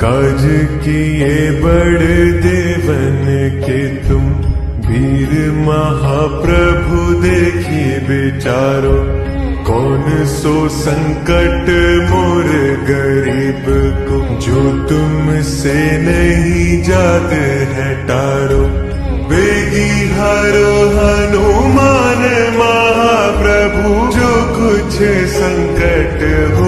काज किए बड़े देवन के तुम। वीर महाप्रभु देखिए बेचारो। कौन सो संकट मोर गरीब को, जो तुम से नहीं जाते है टारो बेगी हरो हनुमान महाप्रभु, जो कुछ संकट हो